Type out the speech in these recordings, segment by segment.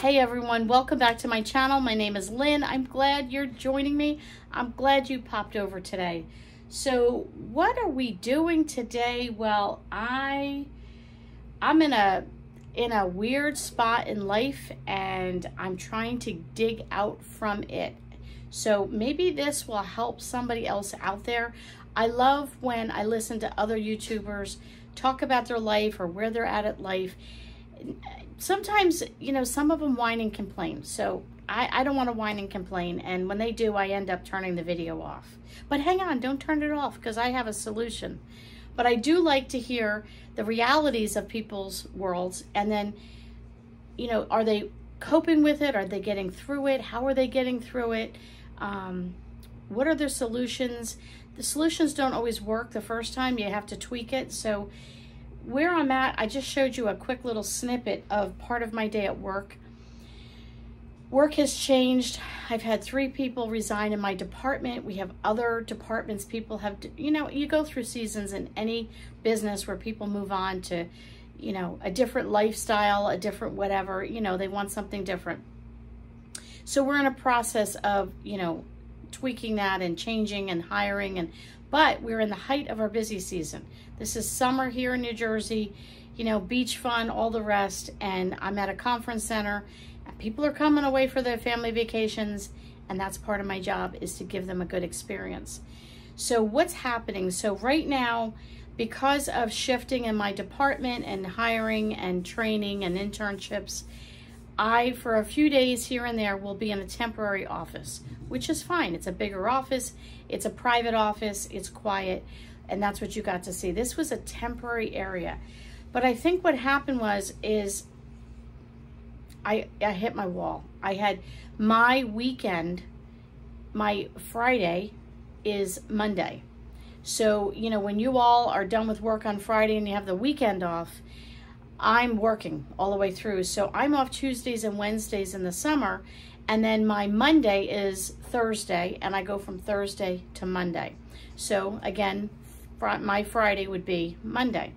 Hey everyone, welcome back to my channel. My name is Lynn. I'm glad you're joining me. I'm glad you popped over today. So what are we doing today? Well, I I'm in a in a weird spot in life and I'm trying to dig out from it. So maybe this will help somebody else out there. I love when I listen to other YouTubers talk about their life or where they're at at life sometimes, you know, some of them whine and complain. So I, I don't want to whine and complain. And when they do, I end up turning the video off. But hang on, don't turn it off because I have a solution. But I do like to hear the realities of people's worlds. And then, you know, are they coping with it? Are they getting through it? How are they getting through it? Um, what are their solutions? The solutions don't always work the first time. You have to tweak it. So where I'm at, I just showed you a quick little snippet of part of my day at work. Work has changed. I've had three people resign in my department. We have other departments. People have, you know, you go through seasons in any business where people move on to, you know, a different lifestyle, a different whatever, you know, they want something different. So we're in a process of, you know, tweaking that and changing and hiring and but we're in the height of our busy season. This is summer here in New Jersey, you know, beach fun, all the rest. And I'm at a conference center. And people are coming away for their family vacations. And that's part of my job is to give them a good experience. So what's happening? So right now, because of shifting in my department and hiring and training and internships, I, for a few days here and there, will be in a temporary office, which is fine. It's a bigger office. It's a private office. It's quiet and that's what you got to see. This was a temporary area. But I think what happened was, is I, I hit my wall. I had my weekend, my Friday is Monday. So, you know, when you all are done with work on Friday and you have the weekend off, I'm working all the way through. So I'm off Tuesdays and Wednesdays in the summer. And then my Monday is Thursday, and I go from Thursday to Monday. So again, my Friday would be Monday.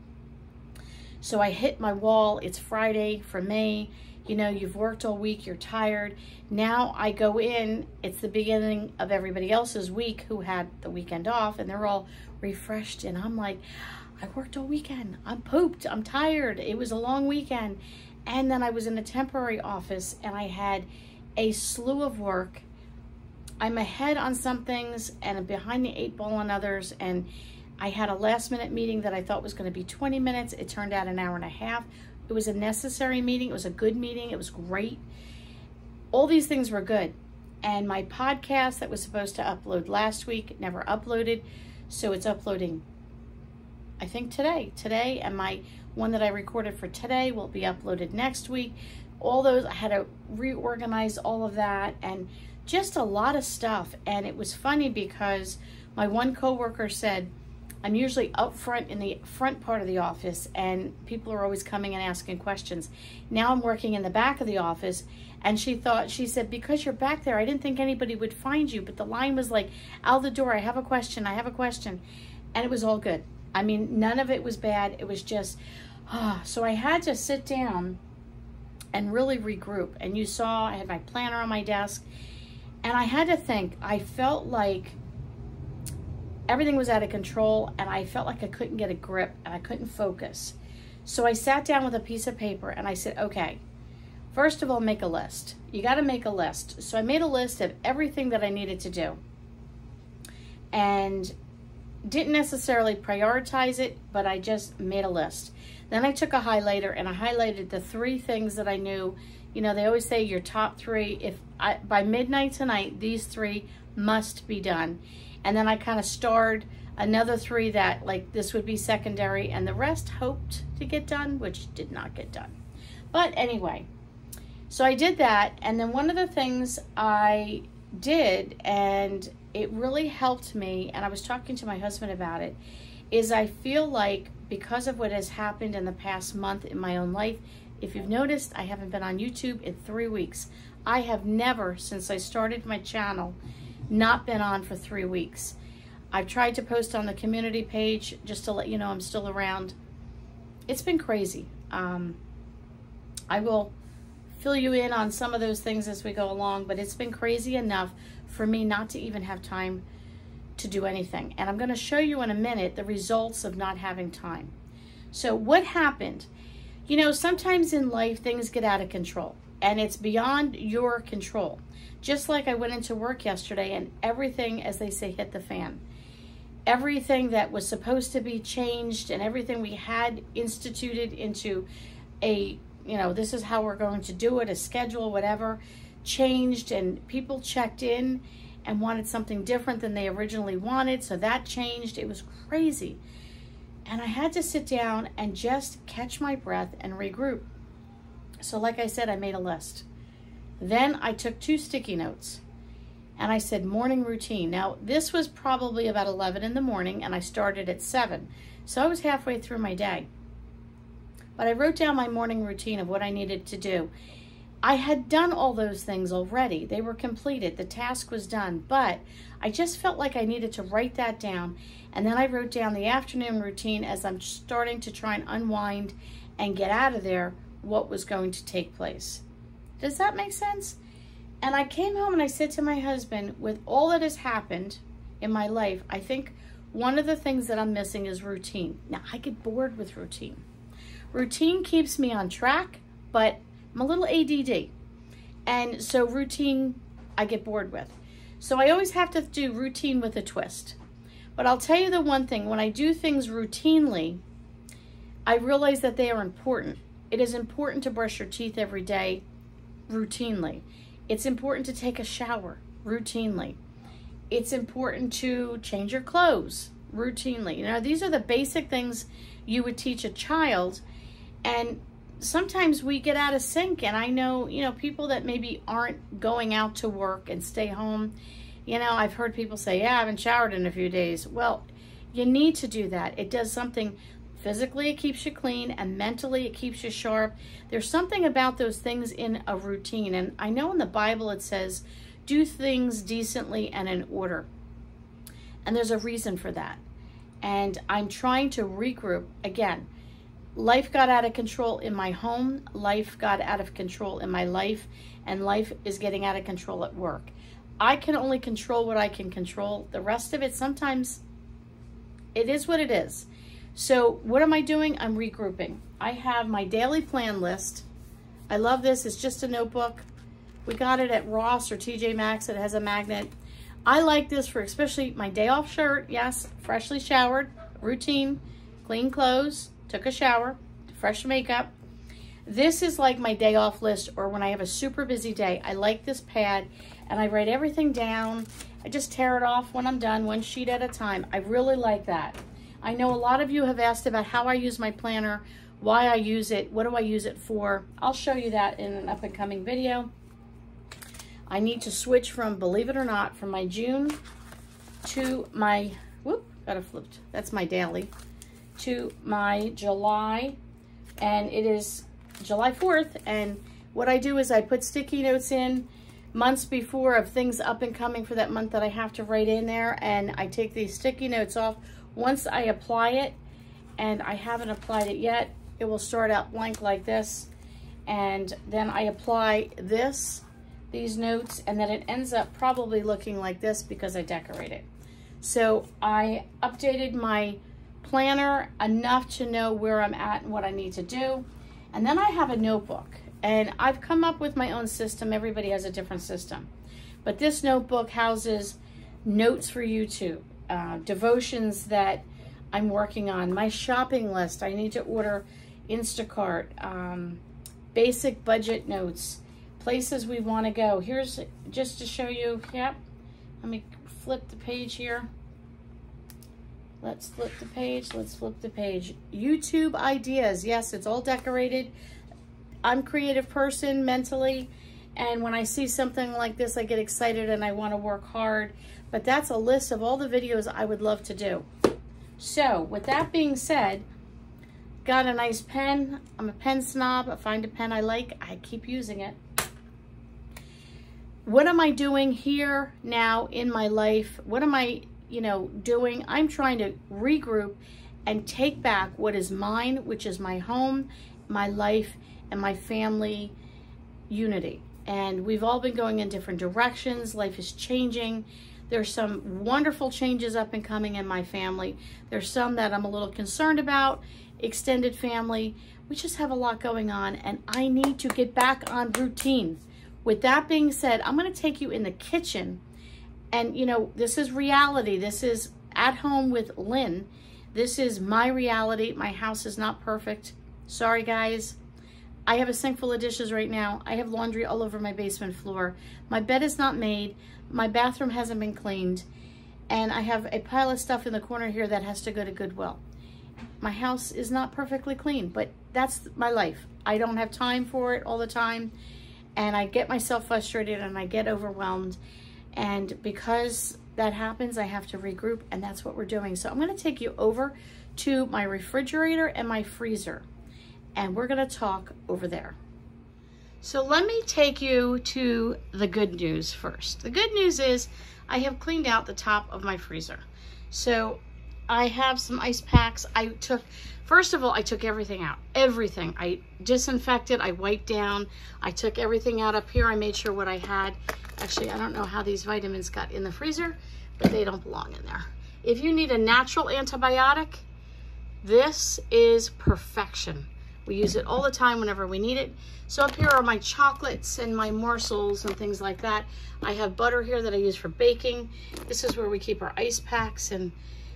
So I hit my wall. It's Friday for me. You know, you've worked all week, you're tired. Now I go in, it's the beginning of everybody else's week who had the weekend off and they're all refreshed. And I'm like, I worked all weekend. I'm pooped. I'm tired. It was a long weekend. And then I was in a temporary office and I had a slew of work. I'm ahead on some things and behind the eight ball on others. And I had a last minute meeting that I thought was going to be 20 minutes. It turned out an hour and a half. It was a necessary meeting. It was a good meeting. It was great. All these things were good. And my podcast that was supposed to upload last week never uploaded. So it's uploading, I think today. Today and my one that I recorded for today will be uploaded next week. All those, I had to reorganize all of that and just a lot of stuff. And it was funny because my one coworker said, I'm usually up front in the front part of the office and people are always coming and asking questions. Now I'm working in the back of the office and she thought, she said, because you're back there, I didn't think anybody would find you, but the line was like, out the door, I have a question, I have a question. And it was all good. I mean, none of it was bad. It was just, oh. so I had to sit down and really regroup. And you saw I had my planner on my desk and I had to think, I felt like everything was out of control and I felt like I couldn't get a grip and I couldn't focus. So I sat down with a piece of paper and I said, okay, first of all, make a list. You got to make a list. So I made a list of everything that I needed to do and didn't necessarily prioritize it, but I just made a list. Then I took a highlighter and I highlighted the three things that I knew. You know, they always say your top three. If I, by midnight tonight, these three must be done. And then I kind of starred another three that like this would be secondary and the rest hoped to get done, which did not get done. But anyway, so I did that. And then one of the things I did, and it really helped me, and I was talking to my husband about it, is I feel like because of what has happened in the past month in my own life, if you've noticed, I haven't been on YouTube in three weeks. I have never, since I started my channel, not been on for three weeks. I've tried to post on the community page just to let you know I'm still around. It's been crazy. Um, I will fill you in on some of those things as we go along, but it's been crazy enough for me not to even have time to do anything. And I'm going to show you in a minute the results of not having time. So what happened? You know, sometimes in life things get out of control and it's beyond your control. Just like I went into work yesterday and everything, as they say, hit the fan. Everything that was supposed to be changed and everything we had instituted into a, you know, this is how we're going to do it, a schedule, whatever, changed and people checked in and wanted something different than they originally wanted. So that changed. It was crazy. And I had to sit down and just catch my breath and regroup. So like I said, I made a list. Then I took two sticky notes and I said morning routine. Now this was probably about 11 in the morning and I started at 7. So I was halfway through my day. But I wrote down my morning routine of what I needed to do. I had done all those things already. They were completed. The task was done. But I just felt like I needed to write that down. And then I wrote down the afternoon routine as I'm starting to try and unwind and get out of there what was going to take place. Does that make sense? And I came home and I said to my husband, with all that has happened in my life, I think one of the things that I'm missing is routine. Now, I get bored with routine. Routine keeps me on track, but I'm a little ADD. And so routine, I get bored with. So I always have to do routine with a twist. But I'll tell you the one thing, when I do things routinely, I realize that they are important. It is important to brush your teeth every day routinely. It's important to take a shower routinely. It's important to change your clothes routinely. You know, these are the basic things you would teach a child. And sometimes we get out of sync and I know, you know, people that maybe aren't going out to work and stay home, you know, I've heard people say, yeah, I haven't showered in a few days. Well, you need to do that. It does something physically, it keeps you clean, and mentally, it keeps you sharp. There's something about those things in a routine. And I know in the Bible it says, do things decently and in order. And there's a reason for that. And I'm trying to regroup again life got out of control in my home, life got out of control in my life, and life is getting out of control at work. I can only control what I can control. The rest of it, sometimes it is what it is. So what am I doing? I'm regrouping. I have my daily plan list. I love this. It's just a notebook. We got it at Ross or TJ Maxx. It has a magnet. I like this for especially my day off shirt. Yes, freshly showered, routine, clean clothes, took a shower, fresh makeup. This is like my day off list or when I have a super busy day. I like this pad and I write everything down. I just tear it off when I'm done, one sheet at a time. I really like that. I know a lot of you have asked about how I use my planner, why I use it, what do I use it for. I'll show you that in an up and coming video. I need to switch from, believe it or not, from my June to my, whoop, got it flipped. That's my daily to my July, and it is July 4th, and what I do is I put sticky notes in months before of things up and coming for that month that I have to write in there, and I take these sticky notes off. Once I apply it, and I haven't applied it yet, it will start out blank like this, and then I apply this, these notes, and then it ends up probably looking like this because I decorate it. So I updated my planner enough to know where I'm at and what I need to do. And then I have a notebook. And I've come up with my own system. Everybody has a different system. But this notebook houses notes for YouTube, uh, devotions that I'm working on, my shopping list. I need to order Instacart, um, basic budget notes, places we want to go. Here's just to show you, yep. Let me flip the page here. Let's flip the page. Let's flip the page. YouTube ideas. Yes, it's all decorated. I'm creative person mentally. And when I see something like this, I get excited and I want to work hard. But that's a list of all the videos I would love to do. So with that being said, got a nice pen. I'm a pen snob. I find a pen I like. I keep using it. What am I doing here now in my life? What am I you know, doing. I'm trying to regroup and take back what is mine, which is my home, my life, and my family, unity. And we've all been going in different directions. Life is changing. There's some wonderful changes up and coming in my family. There's some that I'm a little concerned about. Extended family. We just have a lot going on and I need to get back on routine. With that being said, I'm going to take you in the kitchen and you know, this is reality. This is at home with Lynn. This is my reality. My house is not perfect. Sorry, guys. I have a sink full of dishes right now. I have laundry all over my basement floor. My bed is not made. My bathroom hasn't been cleaned. And I have a pile of stuff in the corner here that has to go to Goodwill. My house is not perfectly clean, but that's my life. I don't have time for it all the time. And I get myself frustrated and I get overwhelmed. And because that happens, I have to regroup and that's what we're doing. So I'm gonna take you over to my refrigerator and my freezer and we're gonna talk over there. So let me take you to the good news first. The good news is I have cleaned out the top of my freezer. So I have some ice packs. I took, first of all, I took everything out, everything. I disinfected, I wiped down, I took everything out up here. I made sure what I had. Actually, I don't know how these vitamins got in the freezer, but they don't belong in there. If you need a natural antibiotic, this is perfection. We use it all the time whenever we need it. So up here are my chocolates and my morsels and things like that. I have butter here that I use for baking. This is where we keep our ice packs and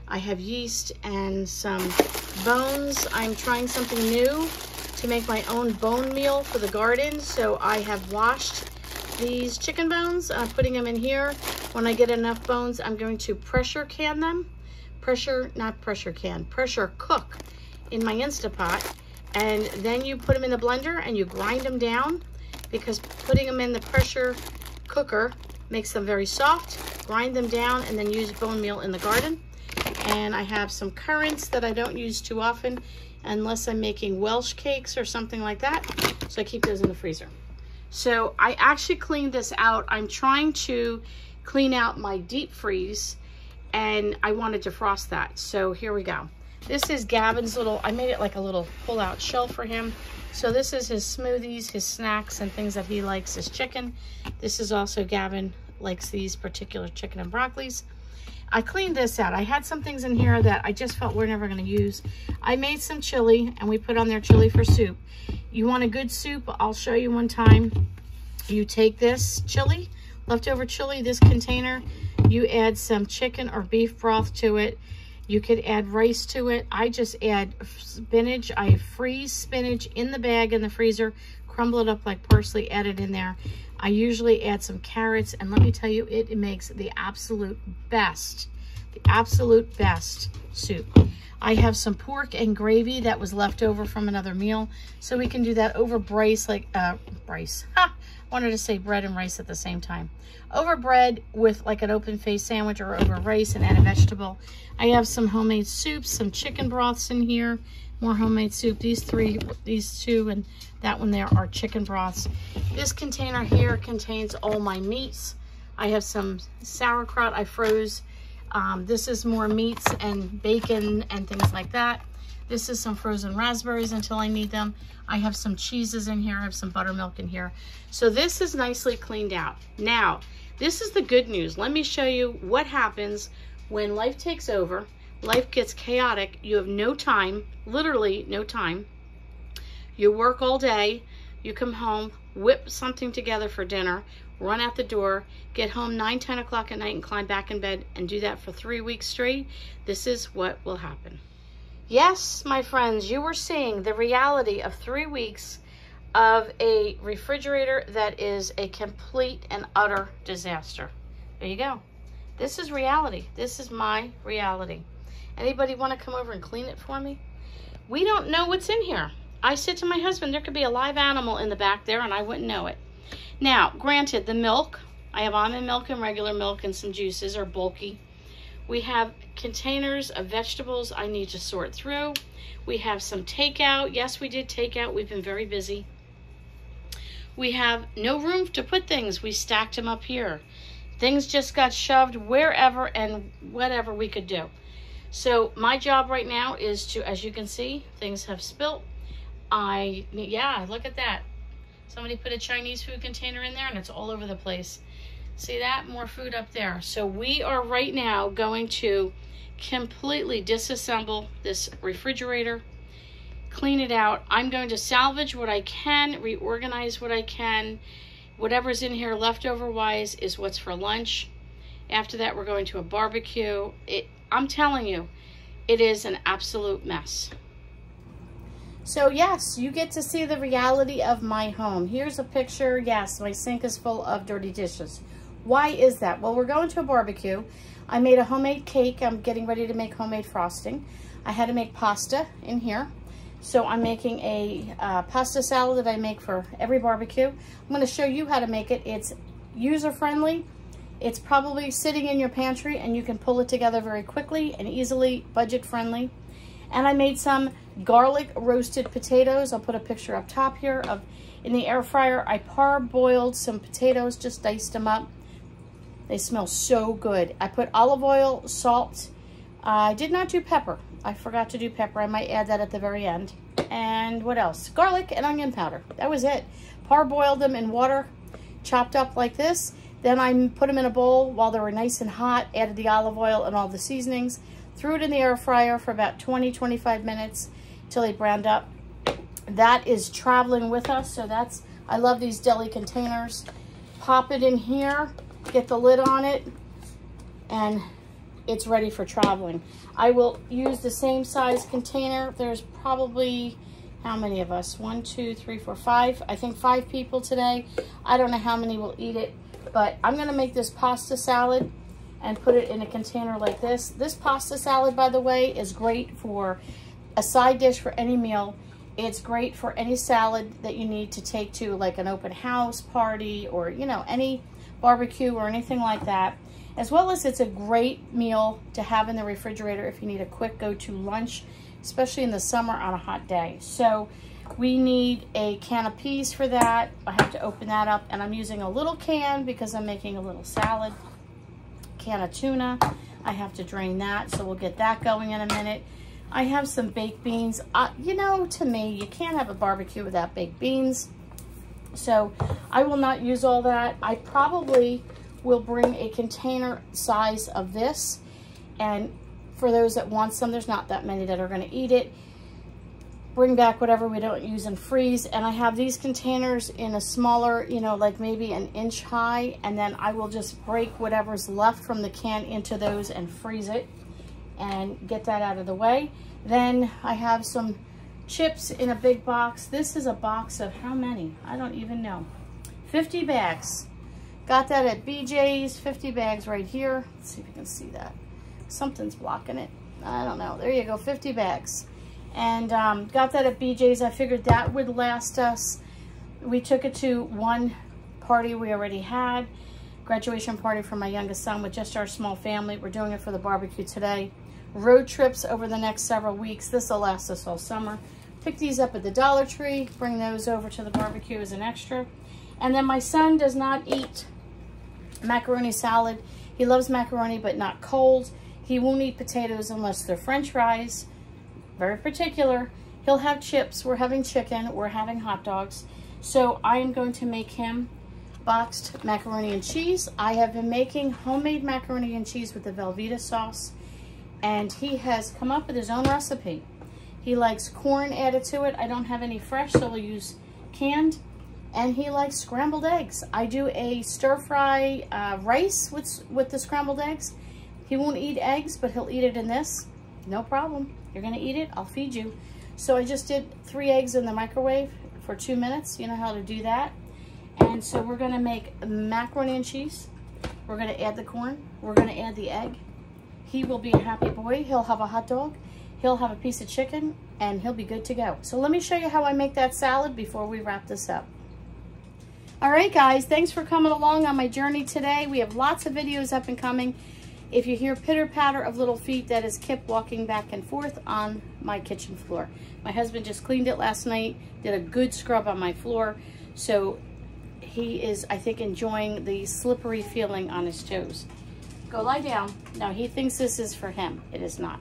I have yeast and some bones. I'm trying something new to make my own bone meal for the garden. So I have washed these chicken bones. I'm putting them in here. When I get enough bones, I'm going to pressure can them. Pressure, not pressure can, pressure cook in my Instapot and then you put them in the blender and you grind them down because putting them in the pressure cooker makes them very soft. Grind them down and then use bone meal in the garden. And I have some currants that I don't use too often unless I'm making Welsh cakes or something like that. So I keep those in the freezer. So I actually cleaned this out. I'm trying to clean out my deep freeze and I wanted to defrost that. So here we go. This is Gavin's little, I made it like a little pull-out shelf for him. So this is his smoothies, his snacks, and things that he likes, his chicken. This is also Gavin likes these particular chicken and broccolis. I cleaned this out. I had some things in here that I just felt we're never going to use. I made some chili, and we put on there chili for soup. You want a good soup? I'll show you one time. You take this chili, leftover chili, this container, you add some chicken or beef broth to it, you could add rice to it. I just add spinach. I freeze spinach in the bag in the freezer, crumble it up like parsley, add it in there. I usually add some carrots, and let me tell you, it, makes the absolute best, the absolute best soup. I have some pork and gravy that was left over from another meal, so we can do that over rice, like, uh, rice, ha! wanted to say bread and rice at the same time. Over bread with like an open face sandwich or over rice and add a vegetable. I have some homemade soups, some chicken broths in here, more homemade soup. These three, these two, and that one there are chicken broths. This container here contains all my meats. I have some sauerkraut I froze. Um, this is more meats and bacon and things like that. This is some frozen raspberries until I need them. I have some cheeses in here. I have some buttermilk in here. So this is nicely cleaned out. Now, this is the good news. Let me show you what happens when life takes over. Life gets chaotic. You have no time, literally no time. You work all day. You come home, whip something together for dinner, run out the door, get home 9, 10 o'clock at night and climb back in bed and do that for three weeks straight. This is what will happen. Yes, my friends, you were seeing the reality of three weeks of a refrigerator that is a complete and utter disaster. There you go. This is reality. This is my reality. Anybody want to come over and clean it for me? We don't know what's in here. I said to my husband, there could be a live animal in the back there and I wouldn't know it. Now, granted, the milk, I have almond milk and regular milk and some juices are bulky. We have containers of vegetables I need to sort through. We have some takeout. Yes, we did takeout. We've been very busy. We have no room to put things. We stacked them up here. Things just got shoved wherever and whatever we could do. So my job right now is to, as you can see, things have spilt. I, yeah, look at that. Somebody put a Chinese food container in there and it's all over the place. See that? More food up there. So we are right now going to completely disassemble this refrigerator, clean it out. I'm going to salvage what I can, reorganize what I can. Whatever's in here leftover-wise is what's for lunch. After that, we're going to a barbecue. It, I'm telling you, it is an absolute mess. So yes, you get to see the reality of my home. Here's a picture. Yes, my sink is full of dirty dishes. Why is that? Well, we're going to a barbecue. I made a homemade cake. I'm getting ready to make homemade frosting. I had to make pasta in here. So I'm making a uh, pasta salad that I make for every barbecue. I'm going to show you how to make it. It's user-friendly. It's probably sitting in your pantry and you can pull it together very quickly and easily, budget-friendly. And I made some garlic roasted potatoes. I'll put a picture up top here of in the air fryer. I parboiled some potatoes, just diced them up. They smell so good. I put olive oil, salt. I did not do pepper. I forgot to do pepper. I might add that at the very end. And what else? Garlic and onion powder. That was it. Parboiled them in water, chopped up like this. Then I put them in a bowl while they were nice and hot, added the olive oil and all the seasonings, threw it in the air fryer for about 20, 25 minutes till they up. That is traveling with us, so that's, I love these deli containers. Pop it in here get the lid on it, and it's ready for traveling. I will use the same size container. There's probably, how many of us? One, two, three, four, five. I think five people today. I don't know how many will eat it, but I'm gonna make this pasta salad and put it in a container like this. This pasta salad, by the way, is great for a side dish for any meal. It's great for any salad that you need to take to like an open house party or, you know, any barbecue or anything like that. As well as it's a great meal to have in the refrigerator if you need a quick go-to lunch, especially in the summer on a hot day. So we need a can of peas for that. I have to open that up and I'm using a little can because I'm making a little salad. Can of tuna. I have to drain that, so we'll get that going in a minute. I have some baked beans. Uh, you know, to me, you can't have a barbecue without baked beans. So I will not use all that. I probably will bring a container size of this. And for those that want some, there's not that many that are going to eat it. Bring back whatever we don't use and freeze. And I have these containers in a smaller, you know, like maybe an inch high. And then I will just break whatever's left from the can into those and freeze it and get that out of the way. Then I have some chips in a big box. This is a box of how many? I don't even know. 50 bags. Got that at BJ's, 50 bags right here. Let's see if you can see that. Something's blocking it. I don't know. There you go, 50 bags. And um, got that at BJ's. I figured that would last us. We took it to one party we already had. Graduation party for my youngest son with just our small family. We're doing it for the barbecue today. Road trips over the next several weeks. This will last us all summer. Pick these up at the Dollar Tree, bring those over to the barbecue as an extra. And then my son does not eat macaroni salad. He loves macaroni, but not cold. He won't eat potatoes unless they're french fries. Very particular. He'll have chips. We're having chicken. We're having hot dogs. So I am going to make him boxed macaroni and cheese. I have been making homemade macaroni and cheese with the Velveeta sauce. And he has come up with his own recipe. He likes corn added to it. I don't have any fresh, so we'll use canned. And he likes scrambled eggs. I do a stir fry uh, rice with, with the scrambled eggs. He won't eat eggs, but he'll eat it in this. No problem. You're gonna eat it, I'll feed you. So I just did three eggs in the microwave for two minutes. You know how to do that. And so we're gonna make macaroni and cheese. We're gonna add the corn. We're gonna add the egg. He will be a happy boy. He'll have a hot dog he'll have a piece of chicken and he'll be good to go. So let me show you how I make that salad before we wrap this up. All right, guys, thanks for coming along on my journey today. We have lots of videos up and coming. If you hear pitter-patter of little feet, that is Kip walking back and forth on my kitchen floor. My husband just cleaned it last night, did a good scrub on my floor, so he is, I think, enjoying the slippery feeling on his toes. Go lie down. No, he thinks this is for him. It is not.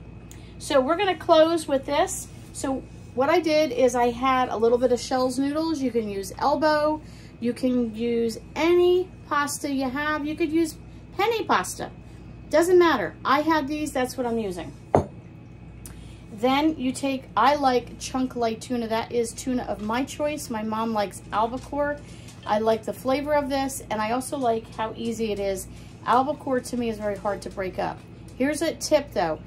So we're gonna close with this. So what I did is I had a little bit of Shell's noodles. You can use elbow. You can use any pasta you have. You could use penne pasta. Doesn't matter. I had these. That's what I'm using. Then you take, I like chunk light tuna. That is tuna of my choice. My mom likes albacore. I like the flavor of this, and I also like how easy it is. Albacore to me is very hard to break up. Here's a tip though.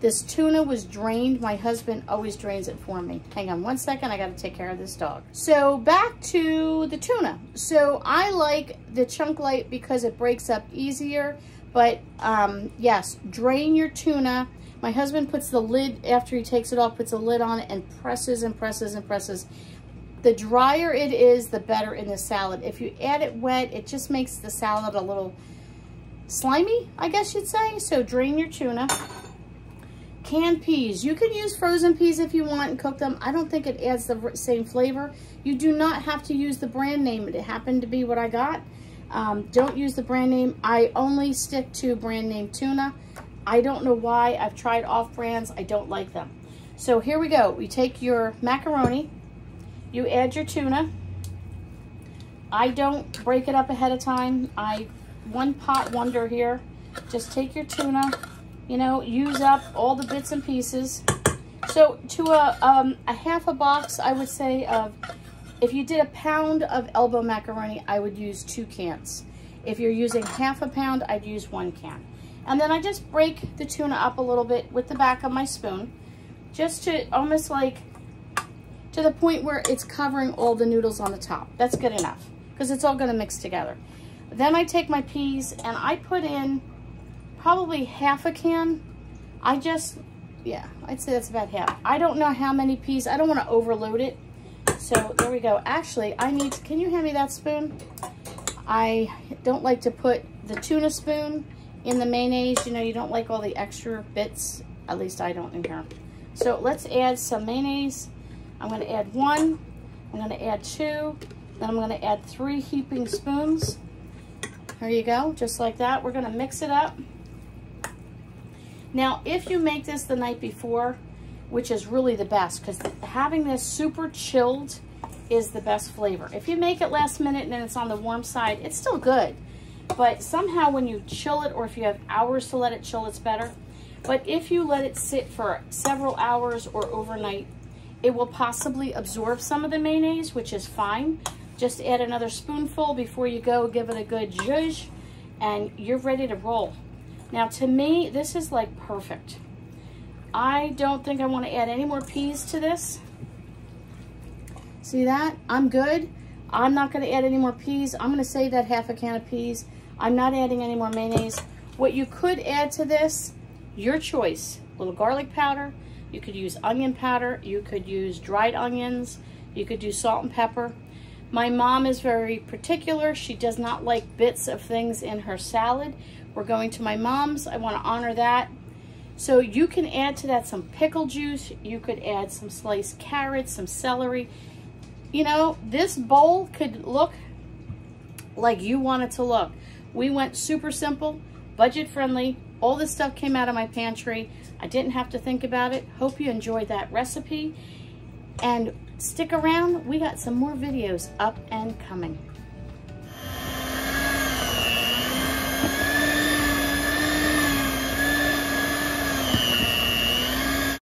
This tuna was drained. My husband always drains it for me. Hang on one second. I got to take care of this dog. So back to the tuna. So I like the chunk light because it breaks up easier. But um, yes, drain your tuna. My husband puts the lid, after he takes it off, puts a lid on it and presses and presses and presses. The drier it is, the better in the salad. If you add it wet, it just makes the salad a little slimy, I guess you'd say. So drain your tuna. Canned peas. You can use frozen peas if you want and cook them. I don't think it adds the same flavor. You do not have to use the brand name. It happened to be what I got. Um, don't use the brand name. I only stick to brand name tuna. I don't know why. I've tried off brands. I don't like them. So here we go. We take your macaroni. You add your tuna. I don't break it up ahead of time. I one pot wonder here. Just take your tuna, you know, use up all the bits and pieces. So to a, um, a half a box, I would say of, if you did a pound of elbow macaroni, I would use two cans. If you're using half a pound, I'd use one can. And then I just break the tuna up a little bit with the back of my spoon, just to almost like, to the point where it's covering all the noodles on the top. That's good enough, because it's all gonna mix together. Then I take my peas and I put in probably half a can. I just, yeah, I'd say that's about half. I don't know how many peas. I don't want to overload it. So there we go. Actually, I need, to, can you hand me that spoon? I don't like to put the tuna spoon in the mayonnaise. You know, you don't like all the extra bits. At least I don't in here. So let's add some mayonnaise. I'm going to add one. I'm going to add two. Then I'm going to add three heaping spoons. There you go, just like that. We're gonna mix it up. Now, if you make this the night before, which is really the best, because having this super chilled is the best flavor. If you make it last minute and it's on the warm side, it's still good. But somehow when you chill it, or if you have hours to let it chill, it's better. But if you let it sit for several hours or overnight, it will possibly absorb some of the mayonnaise, which is fine. Just add another spoonful before you go, give it a good zhuzh, and you're ready to roll. Now to me, this is like perfect. I don't think I want to add any more peas to this. See that? I'm good. I'm not going to add any more peas. I'm going to save that half a can of peas. I'm not adding any more mayonnaise. What you could add to this, your choice. A little garlic powder. You could use onion powder. You could use dried onions. You could do salt and pepper. My mom is very particular. She does not like bits of things in her salad. We're going to my mom's. I want to honor that. So you can add to that some pickle juice. You could add some sliced carrots, some celery. You know, this bowl could look like you want it to look. We went super simple, budget friendly. All this stuff came out of my pantry. I didn't have to think about it. Hope you enjoyed that recipe. And stick around, we got some more videos up and coming.